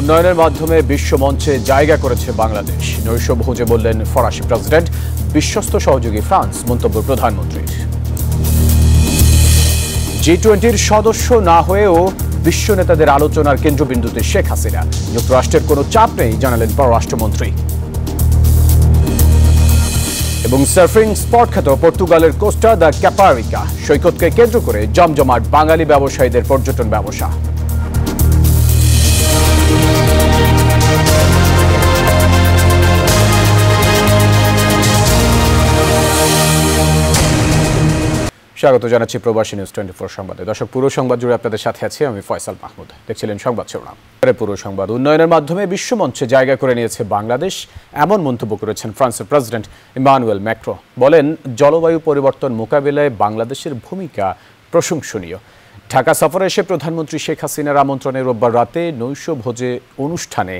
উন্নয়নের মাধ্যমে বিশ্ব মঞ্চে জায়গা করেছে বাংলাদেশ। নৈশভোজে বললেন ফরাসি প্রেসিডেন্ট, বিশ্বস্ত সহযোগী ফ্রান্স, মন্তব্য প্রধানমন্ত্রীর। জি টোয়েন্টির সদস্য না হয়েও বিশ্ব নেতাদের আলোচনার কেন্দ্রবিন্দুতে শেখ হাসিনা। যুক্তরাষ্ট্রের কোনো চাপ নেই, জানালেন পররাষ্ট্রমন্ত্রী। এবং সার্ফিং স্পট খ্যাত পর্তুগালের কোস্টা দ্য ক্যাপারিকা, সৈকতকে কেন্দ্র করে জমজমাট বাঙালি ব্যবসায়ীদের পর্যটন ব্যবসা। স্বাগত জানাচ্ছি প্রবাসী নিউজ টোয়েন্টি ফোর সংবাদে। দর্শক, পুরো সংবাদ জুড়ে আপনাদের সাথে আছি আমি ফয়সাল মাহমুদ। দেখছিলেন সংবাদ শিরোনাম। পুরো সংবাদ। উন্নয়নের মাধ্যমে বিশ্বমঞ্চে জায়গা করে নিয়েছে বাংলাদেশ, এমন মন্তব্য করেছেন ফ্রান্সের প্রেসিডেন্ট ইমানুয়েল ম্যাক্রো। বলেন, জলবায়ু পরিবর্তন মোকাবিলায় বাংলাদেশের ভূমিকা প্রশংসনীয়। ঢাকা সফরে এসে প্রধানমন্ত্রী শেখ হাসিনার আমন্ত্রণে রোববার রাতে নৈশ ভোজে অনুষ্ঠানে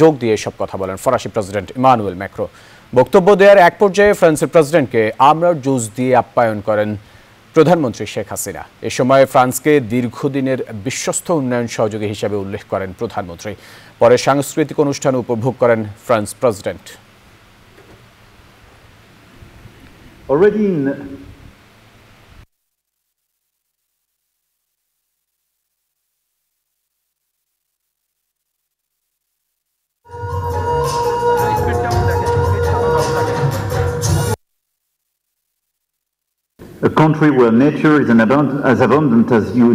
যোগ দিয়ে এসব কথা বলেন ফরাসি প্রেসিডেন্ট ইমানুয়েল ম্যাক্রো। বক্তব্য দেওয়ার এক পর্যায়ে ফ্রান্সের প্রেসিডেন্টকে আমরার জুস দিয়ে আপ্যায়ন করেন প্রধানমন্ত্রী শেখ হাসিনা এ সময় ফ্রান্সকে দীর্ঘদিনের বিশ্বস্ত উন্নয়ন সহযোগী হিসেবে উল্লেখ করেন প্রধানমন্ত্রী। পরে সাংস্কৃতিক অনুষ্ঠান উপভোগ করেন France president. Already in a country where nature is abund- as abundant as you,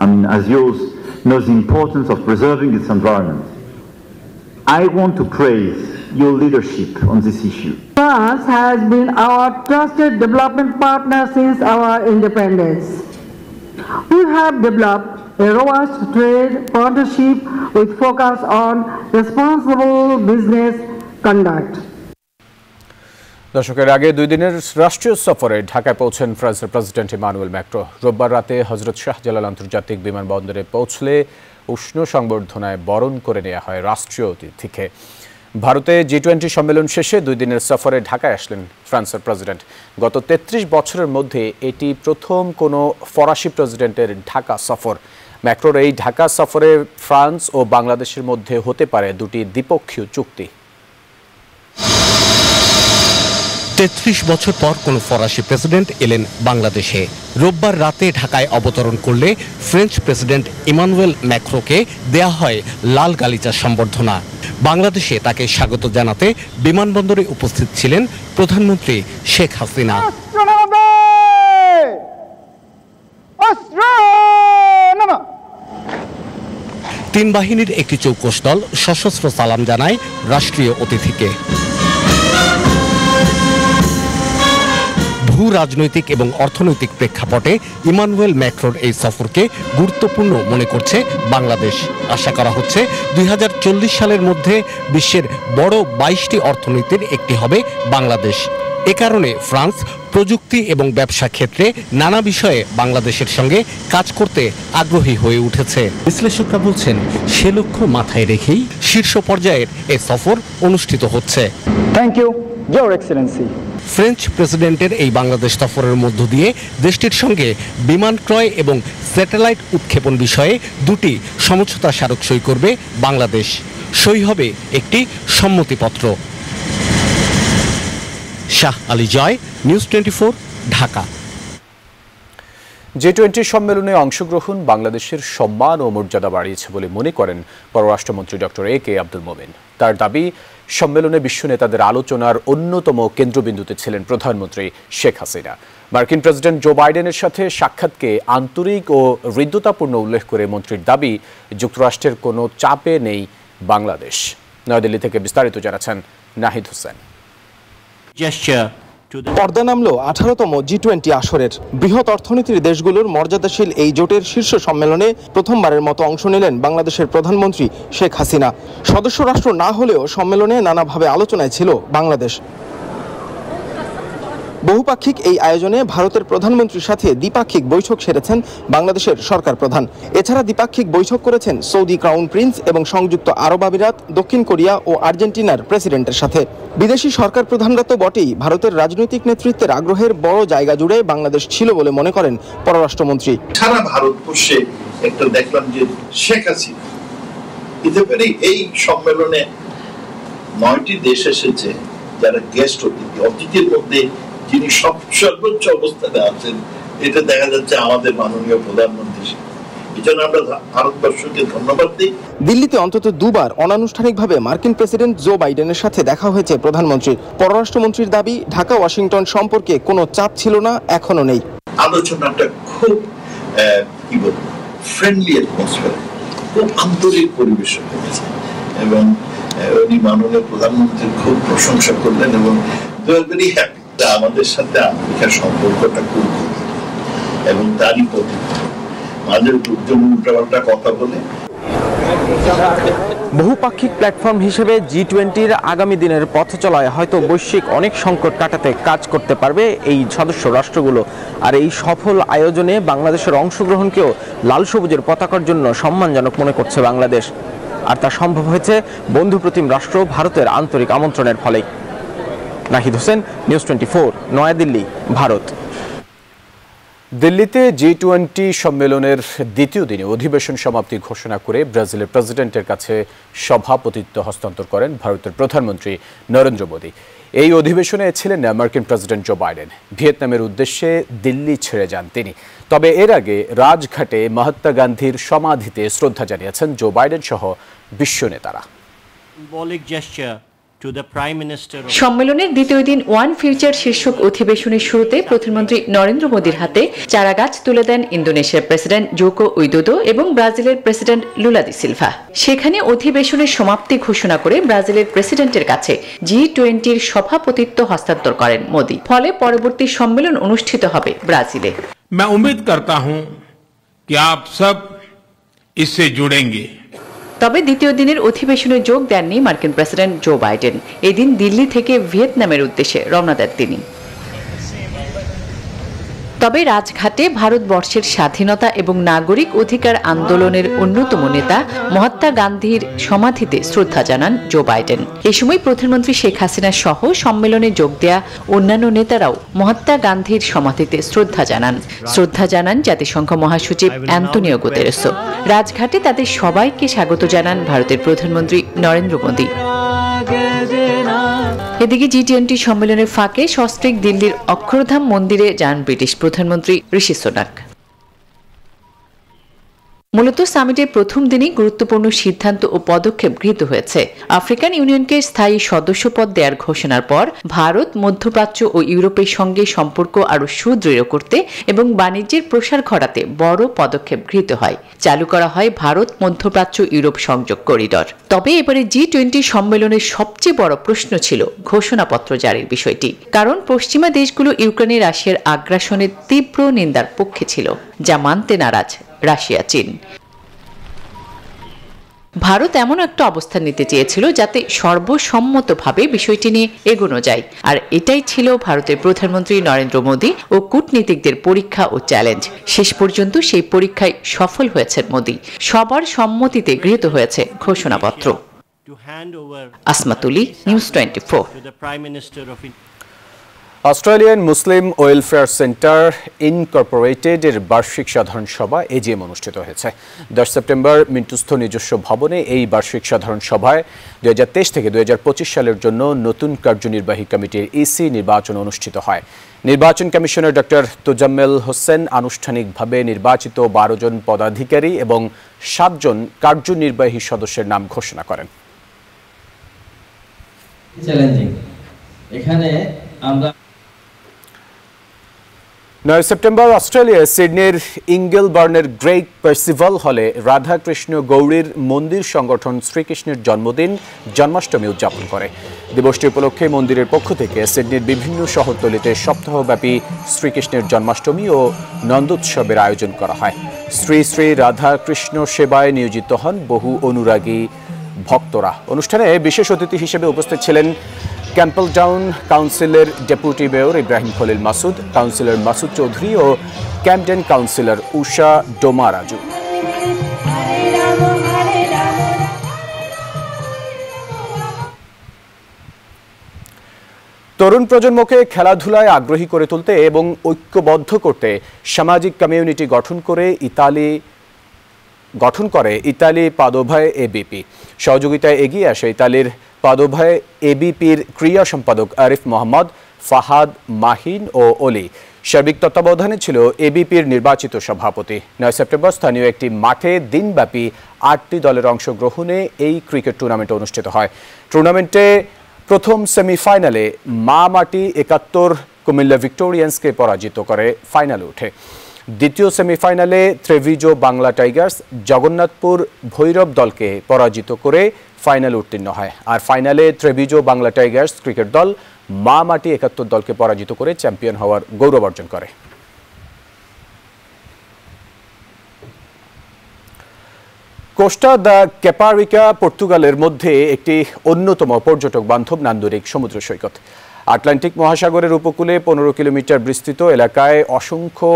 I mean, as yours, knows the importance of preserving its environment. I want to praise your leadership on this issue. France has been our trusted development partner since our independence. We have developed a robust trade partnership with focus on responsible business conduct. দর্শকের আগে দুই দিনের রাষ্ট্রীয় সফরে ঢাকায় পৌঁছেন ফ্রান্সের president Emmanuel Macron রোববার রাতে হজরত শাহজালাল আন্তর্জাতিক বিমানবন্দরে পৌঁছলে উষ্ণ সংবর্ধনায় বরণ করে নেওয়া হয় রাষ্ট্রীয় অতিথিকে। ভারতে জি টোয়েন্টি সম্মেলন শেষে দুই দিনের সফরে ঢাকায় আসলেন ফ্রান্সের প্রেসিডেন্ট। গত তেত্রিশ বছরের মধ্যে এটি প্রথম কোনো ফরাসি প্রেসিডেন্টের ঢাকা সফর। ম্যাক্রোর এই ঢাকা সফরে ফ্রান্স ও বাংলাদেশের মধ্যে হতে পারে দুটি দ্বিপক্ষীয় চুক্তি। তেত্রিশ বছর পর কোন ফরাসি প্রেসিডেন্ট এলেন বাংলাদেশে। রোববার রাতে ঢাকায় অবতরণ করলে ফ্রেঞ্চ প্রেসিডেন্ট ইমানুয়েল ম্যাক্রোকে দেয়া হয় লাল গালিচা সম্বর্ধনা। বাংলাদেশে তাকে স্বাগত জানাতে বিমানবন্দরে উপস্থিত ছিলেন প্রধানমন্ত্রী শেখ হাসিনা। তিন বাহিনীর একটি চৌকস দল সশস্ত্র সালাম জানায় রাষ্ট্রীয় অতিথিকে। ভূ রাজনৈতিক এবং অর্থনৈতিক প্রেক্ষাপটে ইমানুয়েল ম্যাক্রোর এই সফরকে গুরুত্বপূর্ণ মনে করছে বাংলাদেশ। আশা করা হচ্ছে দুই সালের মধ্যে বিশ্বের বড় বাইশটি অর্থনীতির একটি হবে বাংলাদেশ। এ কারণে ফ্রান্স প্রযুক্তি এবং ব্যবসা ক্ষেত্রে নানা বিষয়ে বাংলাদেশের সঙ্গে কাজ করতে আগ্রহী হয়ে উঠেছে। বিশ্লেষকরা বলছেন সে লক্ষ্য মাথায় রেখেই শীর্ষ পর্যায়ের এ সফর অনুষ্ঠিত হচ্ছে। Thank you, Your Excellency. French প্রেসিডেন্টের এই বাংলাদেশ সফরের মধ্য দিয়ে দেশটির সঙ্গে বিমান ক্রয় এবং স্যাটেলাইট উৎক্ষেপণ বিষয়ে দুটি সমঝোতা স্মারক সই করবে বাংলাদেশ। সই হবে একটি সম্মতিপত্র। Shah Ali Joy, news twenty Dhaka. G twenty সম্মেলনে অংশগ্রহণ বাংলাদেশের সম্মান ও মর্যাদা বাড়িয়েছে বলে মনে করেন পররাষ্ট্রমন্ত্রী ডক্টর এ কে আব্দুল মোমেন। তার দাবি সম্মেলনে বিশ্ব নেতাদের আলোচনার অন্যতম কেন্দ্রবিন্দুতে ছিলেন প্রধানমন্ত্রী শেখ হাসিনা। মার্কিন প্রেসিডেন্ট জো বাইডেনের সাথে সাক্ষাৎকে আন্তরিক ও হৃদ্যতাপূর্ণ উল্লেখ করে মন্ত্রীর দাবি, যুক্তরাষ্ট্রের কোনো চাপে নেই বাংলাদেশ। নয়াদিল্লি থেকে বিস্তারিত জানাচ্ছেন নাহিদ হোসেন। পর্দা নামলো আঠারোতম জি টোয়েন্টি আসরের। বৃহৎ অর্থনীতির দেশগুলোর মর্যাদাশীল এই জোটের শীর্ষ সম্মেলনে প্রথমবারের মতো অংশ নিলেন বাংলাদেশের প্রধানমন্ত্রী শেখ হাসিনা। সদস্য রাষ্ট্র না হলেও সম্মেলনে নানাভাবে আলোচনায় ছিল বাংলাদেশ। বহুপাক্ষিক এই আয়োজনে ভারতের প্রধানমন্ত্রীর সাথে দ্বিপাক্ষিক বৈঠক সেরেছেন বাংলাদেশের সরকার প্রধান। এছাড়া দ্বিপাক্ষিক বৈঠক করেছেন সৌদি ক্রাউন প্রিন্স এবং সংযুক্ত আরব আমিরাত, দক্ষিণ কোরিয়া ও আর্জেন্টিনার প্রেসিডেন্টের সাথে। বিদেশি সরকার প্রধানরা তো বটেই, ভারতের রাজনৈতিক নেতৃত্বের আগ্রহের বড় জায়গা জুড়ে বাংলাদেশ ছিল বলে মনে করেন পররাষ্ট্রমন্ত্রী। সারা ভারতবর্ষে একটা দেখলাম যে শেখ হাসিনা এই সম্মেলনে নয়টি দেশ এসেছে যারা গেস্ট অতিথি। অতিথির মধ্যে যিনি সব সর্বোচ্চ অবস্থানে আছেন। এটা দেখা যাচ্ছে আমাদের মাননীয় প্রধানমন্ত্রী এই আমরা ভারতবর্ষকে ধন্যবাদ দিই। দিল্লিতে অন্তত দুবার অনানুষ্ঠানিকভাবে মার্কিন প্রেসিডেন্ট জো বাইডেনের সাথে দেখা হয়েছে প্রধানমন্ত্রীর। পররাষ্ট্রমন্ত্রীর দাবি ঢাকা ওয়াশিংটন সম্পর্কে কোনো চাপ ছিল না এখনও নেই। আলোচনাটা খুব কি বলব ফ্রেন্ডলি অ্যাটমসফিয়ার খুব আন্তরিক পরিবেশ হয়েছে এবং উনি মাননীয় প্রধানমন্ত্রীর খুব প্রশংসা করলেন এবং দে আর ভেরি হ্যাপি আমাদের সাথে আমেরিকার সম্পর্কটা খুব এবং তারই প্রতি। মাঝে দুজন উল্টাপাল্টা কথা বলে। বহুপাক্ষিক প্ল্যাটফর্ম হিসেবে জি টোয়েন্টির আগামী দিনের পথ চলায় হয়তো বৈশ্বিক অনেক সংকট কাটাতে কাজ করতে পারবে এই সদস্য রাষ্ট্রগুলো। আর এই সফল আয়োজনে বাংলাদেশের অংশগ্রহণকেও লাল সবুজের পতাকার জন্য সম্মানজনক মনে করছে বাংলাদেশ। আর তা সম্ভব হয়েছে বন্ধুপ্রতিম রাষ্ট্র ভারতের আন্তরিক আমন্ত্রণের ফলেই। Nahid Hossain news twenty four New Delhi Bharat. দিল্লিতে জি টোয়েন্টি সম্মেলনের দ্বিতীয় দিনে অধিবেশন সমাপ্তি ঘোষণা করে ব্রাজিলের প্রেসিডেন্টের কাছে সভাপতিত্ব হস্তান্তর করেন ভারতের প্রধানমন্ত্রী নরেন্দ্র মোদী। এই অধিবেশনে ছিলেন মার্কিন প্রেসিডেন্ট জো বাইডেন। ভিয়েতনামের উদ্দেশ্যে দিল্লি ছেড়ে যান তিনি। তবে এর আগে রাজঘাটে মহাত্মা গান্ধীর সমাধিতে শ্রদ্ধা জানিয়েছেন জো বাইডেন সহ বিশ্ব নেতারা। symbolic gesture to the Prime Minister of সম্মেলনের দ্বিতীয় দিন ওয়ান ফিউচার শীর্ষক অধিবেশনের শুরুতে প্রধানমন্ত্রী নরেন্দ্র মোদীর হাতে চারা গাছ তুলে দেন ইন্দোনেশিয়ার প্রেসিডেন্ট জোকো উইদোদো এবং ব্রাজিলের প্রেসিডেন্ট লুলা দি সিলভা সেখানে অধিবেশনের সমাপ্তি ঘোষণা করে ব্রাজিলের প্রেসিডেন্টের কাছে জি টোয়েন্টির সভাপতিত্ব হস্তান্তর করেন মোদী ফলে পরবর্তী সম্মেলন অনুষ্ঠিত হবে ব্রাজিলে मैं उम्मीद करता हूं कि आप सब इससे जुड़ेंगे তবে দ্বিতীয় দিনের অধিবেশনে যোগ দেননি মার্কিন প্রেসিডেন্ট জো বাইডেন। এদিন দিল্লি থেকে ভিয়েতনামের উদ্দেশ্যে রওনা দেন তিনি। তবে রাজঘাটে ভারতবর্ষের স্বাধীনতা এবং নাগরিক অধিকার আন্দোলনের অন্যতম নেতা মহাত্মা গান্ধীর সমাধিতে শ্রদ্ধা জানান জো বাইডেন। এ সময় প্রধানমন্ত্রী শেখ হাসিনা সহ সম্মেলনে যোগ দেয়া অন্যান্য নেতারাও মহাত্মা গান্ধীর সমাধিতে শ্রদ্ধা জানান। শ্রদ্ধা জানান জাতিসংঘ মহাসচিব অ্যান্তনিও গুতেরেসো রাজঘাটে তাদের সবাইকে স্বাগত জানান ভারতের প্রধানমন্ত্রী নরেন্দ্র মোদী। এদিকে জি টোয়েন্টি সম্মেলনের ফাঁকে সস্ত্রিক দিল্লির অক্ষরধাম মন্দিরে যান ব্রিটিশ প্রধানমন্ত্রী ঋষি সোনাক। মূলত সামিটের প্রথম দিনই গুরুত্বপূর্ণ সিদ্ধান্ত ও পদক্ষেপ গৃহীত হয়েছে। আফ্রিকান ইউনিয়নকে স্থায়ী সদস্য পদ দেওয়ার ঘোষণার পর ভারত, মধ্যপ্রাচ্য ও ইউরোপের সঙ্গে সম্পর্ক আরও সুদৃঢ় করতে এবং বাণিজ্যের প্রসার ঘটাতে বড় পদক্ষেপ গৃহীত হয়। চালু করা হয় ভারত, মধ্যপ্রাচ্য, ইউরোপ সংযোগ করিডর। তবে এবারে জি টোয়েন্টি সম্মেলনের সবচেয়ে বড় প্রশ্ন ছিল ঘোষণাপত্র জারির বিষয়টি। কারণ পশ্চিমা দেশগুলো ইউক্রেনে রাশিয়ার আগ্রাসনের তীব্র নিন্দার পক্ষে ছিল, যা মানতে নারাজ। রাশিয়া চীন। ভারত এমন একটা অবস্থান নিতে চেয়েছিল যাতে সর্বসম্মতভাবে বিষয়টি নিয়ে এগোনো যায়। আর এটাই ছিল ভারতের প্রধানমন্ত্রী নরেন্দ্র মোদী ও কূটনীতিকদের পরীক্ষা ও চ্যালেঞ্জ। শেষ পর্যন্ত সেই পরীক্ষায় সফল হয়েছেন মোদী। সবার সম্মতিতে গৃহীত হয়েছে ঘোষণাপত্র। আসমাতুলি news twenty four to the Prime Minister of India. Australian Muslim welfare centre incorporated এর বার্ষিক সাধারণ সভা এজিএম অনুষ্ঠিত হয়েছে। দশ সেপ্টেম্বর মিন্টুস্থ নিজস্ব ভবনে এই বার্ষিক সাধারণ সভায় দুই থেকে দুই সালের জন্য নতুন কার্যনির্বাহী কমিটির ইসি নির্বাচন অনুষ্ঠিত হয়। নির্বাচন কমিশনার ডক্টর তোজাম্মেল হোসেন আনুষ্ঠানিকভাবে নির্বাচিত বারো জন পদাধিকারী এবং সাতজন কার্যনির্বাহী সদস্যের নাম ঘোষণা করেন। এখানে আমরা নয় সেপ্টেম্বর অস্ট্রেলিয়ার সিডনির ইঙ্গেলবার্নের গ্রেট পার্সিভাল হলে রাধাকৃষ্ণ গৌরীর মন্দির সংগঠন শ্রীকৃষ্ণের জন্মদিন, জন্মাষ্টমী উদযাপন করে। দিবসটি উপলক্ষে মন্দিরের পক্ষ থেকে সিডনির বিভিন্ন শহরতলিতে সপ্তাহব্যাপী শ্রীকৃষ্ণের জন্মাষ্টমী ও নন্দোৎসবের আয়োজন করা হয়। শ্রী শ্রী রাধাকৃষ্ণ সেবায় নিয়োজিত হন বহু অনুরাগী ভক্তরা। অনুষ্ঠানে বিশেষ অতিথি হিসেবে উপস্থিত ছিলেন ক্যাম্পেল টাউন কাউন্সিলের deputy mayor Ibrahim Khalil Masud, councillor Masud Chowdhury ও ক্যাম্পডেন কাউন্সিলর উষা ডোমারাজু। তরুণ প্রজন্মকে খেলাধুলায় আগ্রহী করে তুলতে এবং ঐক্যবদ্ধ করতে সামাজিক কমিউনিটি গঠন করে ইতালি, গঠন করে ইতালি পাদোভায় এবিপি সহযোগিতায় এগিয়ে আসে ইতালির পাদোভায় এবিপির ক্রিয়া সম্পাদক আরিফ মোহাম্মদ, ফাহাদ মাহিন ও অলি। সার্বিক তত্ত্বাবধানে ছিল এবিপির নির্বাচিত সভাপতি। নয় সেপ্টেম্বর স্থানীয় একটি মাঠে দিনব্যাপী আটটি দলের অংশগ্রহণে এই ক্রিকেট টুর্নামেন্ট অনুষ্ঠিত হয়। টুর্নামেন্টে প্রথম সেমিফাইনালে মা মাটি একাত্তর, কুমিল্লা ভিক্টোরিয়ান্সকে পরাজিত করে ফাইনালে ওঠে। দ্বিতীয় সেমিফাইনালে ত্রেভিজো বাংলা টাইগার্স, জগন্নাথপুর ভৈরব দলকে পরাজিত করে ফাইনালে উত্তীর্ণ হয়। আর ফাইনালে ত্রেভিজো বাংলা টাইগার্স ক্রিকেট দল মা মাটি একাত্তর দলকে পরাজিত করে চ্যাম্পিয়ন হওয়ার গৌরব অর্জন করে। কোস্টা দ্য ক্যাপারিকা পর্তুগালের মধ্যে একটি অন্যতম পর্যটক বান্ধব নান্দরিক সমুদ্র সৈকত। আটলান্টিক মহাসাগরের উপকূলে পনেরো কিলোমিটার বিস্তৃত এলাকায় অসংখ্য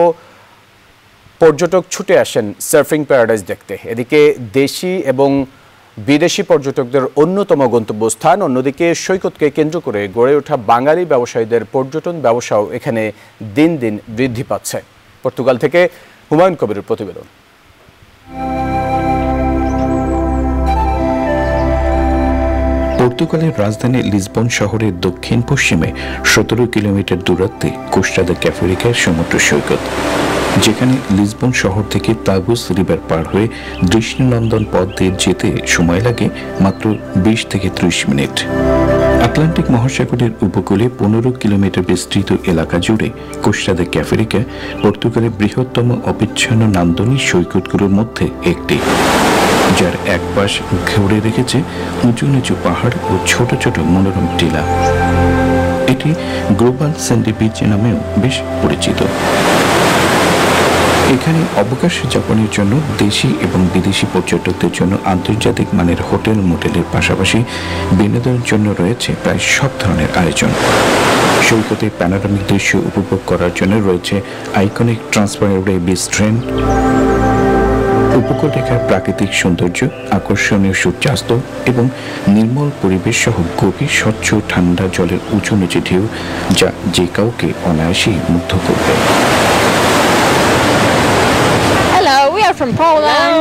পর্যটক ছুটে আসেন সার্ফিং প্যারাডাইজ দেখতে। এদিকে দেশি এবং বিদেশি পর্যটকদের অন্যতম গন্তব্যস্থান। অন্যদিকে সৈকতকে কেন্দ্র করে গড়ে ওঠা বাঙালি ব্যবসায়ীদের পর্যটন ব্যবসাও এখানে দিন দিন বৃদ্ধি পাচ্ছে। পর্তুগাল থেকে হুমায়ুন কবিরের প্রতিবেদন। পর্তুগালের রাজধানী লিসবন শহরের দক্ষিণ পশ্চিমে সতেরো কিলোমিটার দূরত্বে কোস্টাদা ক্যাফেরিকার সমুদ্র সৈকত। যেখানে লিসবন শহর থেকে তাগুস রিভার পার হয়ে দৃষ্টিনন্দন পথ দিয়ে যেতে সময় লাগে মাত্র বিশ থেকে ত্রিশ মিনিট। আটলান্টিক মহাসাগরের উপকূলে পনেরো কিলোমিটার বিস্তৃত এলাকা জুড়ে কোস্টাদা ক্যাফেরিকা, পর্তুগালের বৃহত্তম অবিচ্ছন্ন নান্দনিক সৈকতগুলোর মধ্যে একটি, যার এক পাশ ঘেউড়ে রেখেছে উঁচু নিচু পাহাড় ও ছোট ছোট মনোরম টিলা। এটি গ্লোবাল স্যান্ডি বিচ নামেও বেশ পরিচিত। এখানে অবকাশ যাপনের জন্য দেশি এবং বিদেশি পর্যটকদের জন্য আন্তর্জাতিক মানের হোটেল মোটেলের পাশাপাশি বিনোদনের জন্য রয়েছে প্রায় সব ধরনের আয়োজন। সৈকতে প্যানোরামিক দৃশ্য উপভোগ করার জন্য রয়েছে আইকনিক ট্রান্সপারেন্ট বিচ ট্রেন উপকূলরেখার প্রাকৃতিক সৌন্দর্য, আকর্ষণীয় সূর্যাস্ত এবং নির্মল পরিবেশ সহ গভীর, স্বচ্ছ, ঠান্ডা জলের উঁচু নিচে ঢেউ যা যে কাউকে অনায়াসেই মুগ্ধ করবে। From Poland.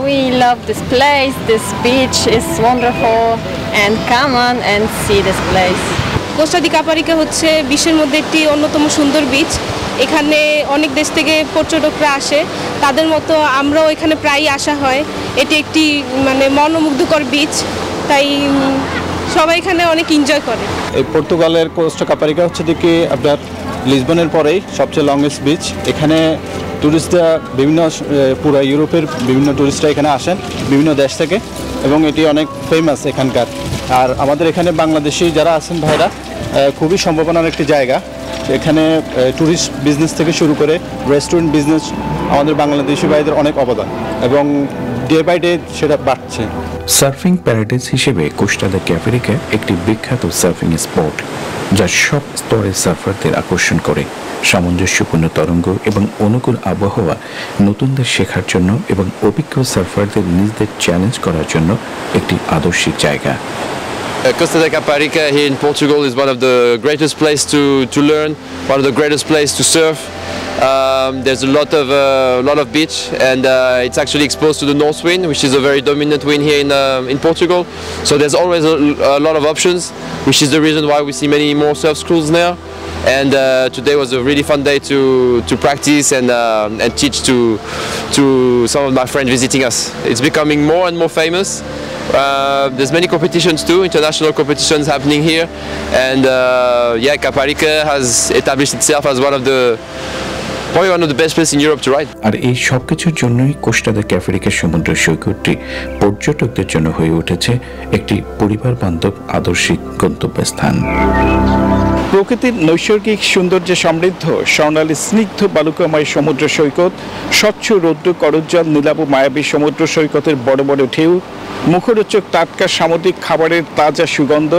we love this place. This beach is wonderful. And come on and see this place. Costa de Caparica হচ্ছে বিশ্বের মধ্যে একটি অন্যতম সুন্দর বিচ এখানে অনেক দেশ থেকে পর্যটকরা আসে তাদের মতো আমরাও এখানে প্রায়ই আসা হয় এটি একটি মানে মনোমুগ্ধকর বিচ তাই সবাই এখানে অনেক এনজয় করে। এই পর্তুগালের কোস্টা কাপারিকা হচ্ছে দিকে আপনার লিসবনের পরেই সবচেয়ে লংগেস্ট বিচ এখানে ট্যুরিস্টরা বিভিন্ন পুরো ইউরোপের বিভিন্ন ট্যুরিস্টরা এখানে আসেন, বিভিন্ন দেশ থেকে, এবং এটি অনেক ফেমাস এখানকার। আর আমাদের এখানে বাংলাদেশি যারা আছেন ভাইরা খুবই সম্ভাবনার একটি জায়গা। এখানে ট্যুরিস্ট বিজনেস থেকে শুরু করে রেস্টুরেন্ট বিজনেস আমাদের বাংলাদেশি ভাইদের অনেক অবদান। এবং ডে বাই ডে সেটা বাড়ছে। সার্ফিং প্যারাডাইস হিসেবে কোস্টাদা ক্যাফেরিকা একটি বিখ্যাত সার্ফিং স্পট যা সব স্তরের সার্ফারদের আকর্ষণ করে। সামঞ্জস্যপূর্ণ তরঙ্গ এবং অনুকূল আবহাওয়া নতুনদের শেখার জন্য এবং অভিজ্ঞ সার্ফারদের নিজেদের চ্যালেঞ্জ করার জন্য একটি আদর্শিক জায়গা। Uh, Costa da Caparica here in Portugal is one of the greatest places to, to learn, one of the greatest places to surf. Um, there's a lot of uh, lot of beach, and uh, it's actually exposed to the north wind, which is a very dominant wind here in um in Portugal. So there's always a, a lot of options, which is the reason why we see many more surf schools now. And uh, today was a really fun day to to practice and uh, and teach to to some of my friends visiting us. It's becoming more and more famous. Uh, there's many competitions too, international competitions happening here, and uh, yeah, Caparica has established itself as one of the probably one of the best places in Europe to ride. আর এই জন্যই কোস্টাদা ক্যাফেরিকা সমুদ্র সৈকতটি পর্যটকদের জন্য হয়ে উঠেছে একটি পরিবার বান্ধব আদর্শিক গন্তব্যস্থান প্রকৃতির নৈসর্গিক সৌন্দর্যে সমৃদ্ধ, স্বর্ণালী, স্নিগ্ধ বালুকাময় সমুদ্র সৈকত, স্বচ্ছ রৌদ্র করজ্জল নীলাভ মায়াবী সমুদ্র সৈকতের বড় বড় ঢেউ, মুখরোচক টাটকা সামুদ্রিক খাবারের তাজা সুগন্ধ,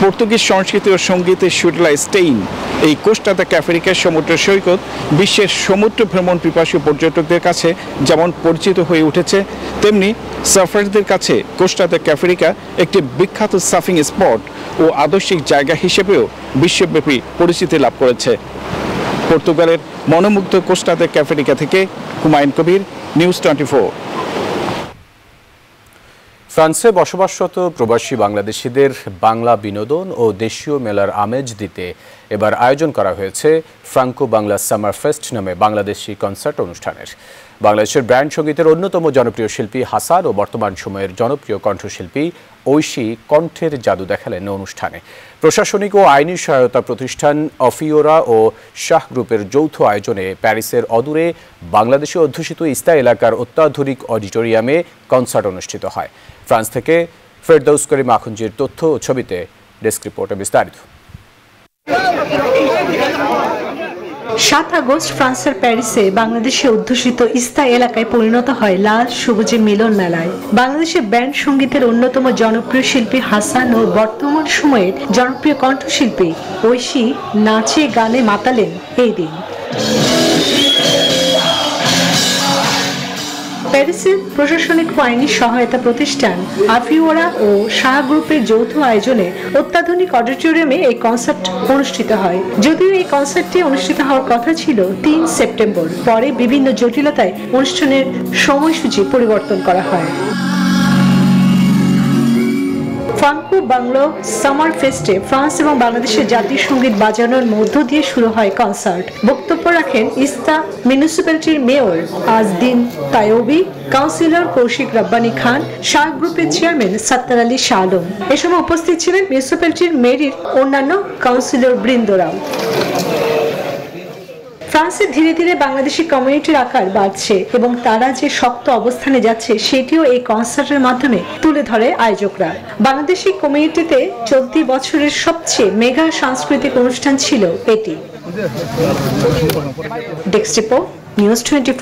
পর্তুগিজ সংস্কৃতি ও সঙ্গীতের সুরলা স্টেইন এই কোস্টাদা ক্যাফেরিকার সমুদ্র সৈকত বিশ্বের সমুদ্র ভ্রমণ পিপাসু পর্যটকদের কাছে যেমন পরিচিত হয়ে উঠেছে, তেমনি সার্ফারদের কাছে কোস্টাদা ক্যাফেরিকা একটি বিখ্যাত সাফিং স্পট ও আদর্শিক জায়গা হিসেবেও বিশ্বব্যাপী পরিচিতি লাভ করেছে। পর্তুগালের মনোমুগ্ধ কোস্টাদের ক্যাফেরিকা থেকে হুমায়ুন কবির, নিউজ টোয়েন্টি ফ্রান্সে বসবাসরত প্রবাসী বাংলাদেশিদের বাংলা বিনোদন ও দেশীয় মেলার আমেজ দিতে এবার আয়োজন করা হয়েছে ফ্রাঙ্কো বাংলা সামার ফেস্ট নামে বাংলাদেশি কনসার্ট অনুষ্ঠানের। বাংলাদেশের ব্র্যান্ড সঙ্গীতের অন্যতম জনপ্রিয় শিল্পী হাসান ও বর্তমান সময়ের জনপ্রিয় কণ্ঠশিল্পী ঐশী কণ্ঠের জাদু দেখালেন অনুষ্ঠানে। প্রশাসনিক ও আইনি সহায়তা প্রতিষ্ঠান অফিওরা ও শাহ গ্রুপের যৌথ আয়োজনে প্যারিসের অদূরে বাংলাদেশে অধ্যুষিত ইস্তা এলাকার অত্যাধুনিক অডিটোরিয়ামে কনসার্ট অনুষ্ঠিত হয়। ফ্রান্স থেকে ফেরদৌস করিম আখুঞ্জির তথ্য ও ছবিতে ডেস্ক রিপোর্টে বিস্তারিত। সাত আগস্ট ফ্রান্সের প্যারিসে বাংলাদেশে অধ্যুষিত ইস্তা এলাকায় পরিণত হয় লাল সবুজে মিলন মেলায়। বাংলাদেশের ব্যান্ড সঙ্গীতের অন্যতম জনপ্রিয় শিল্পী হাসান ও বর্তমান সময়ের জনপ্রিয় কণ্ঠশিল্পী ঐশী নাচে গানে মাতালেন এই দিন। প্যারিসের প্রশাসনিক ও সহায়তা প্রতিষ্ঠান আফিওরা ও শাহ গ্রুপের যৌথ আয়োজনে অত্যাধুনিক অডিটোরিয়ামে এই কনসার্ট অনুষ্ঠিত হয়। যদিও এই কনসার্টটি অনুষ্ঠিত হওয়ার কথা ছিল তিন সেপ্টেম্বর। পরে বিভিন্ন জটিলতায় অনুষ্ঠানের সময়সূচি পরিবর্তন করা হয়। ফ্রাঙ্কো বাংলো সামার ফেস্টে ফ্রান্স এবং বাংলাদেশের জাতীয় সংগীত বাজানোর মধ্য দিয়ে শুরু হয় কনসার্ট। বক্তব্য রাখেন ইস্তা মিউনিসিপ্যালিটির mayor Azzedine Taibi, councillor Kaushik Rabbani Khan, Shah গ্রুপের চেয়ারম্যান সত্তার আলী শাহ আলম এ সময় উপস্থিত ছিলেন মিউনিসিপ্যালিটির মেরির অন্যান্য কাউন্সিলর বৃন্দরাও ফ্রান্সে ধীরে ধীরে বাংলাদেশি কমিউনিটির আকার বাড়ছে এবং তারা যে শক্ত অবস্থানে যাচ্ছে, সেটিও এই কনসার্টের মাধ্যমে তুলে ধরে আয়োজকরা। বাংলাদেশি কমিউনিটিতে চলতি বছরের সবচেয়ে মেগা সাংস্কৃতিক অনুষ্ঠান ছিল এটি। Desk report, news twenty